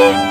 Daddy!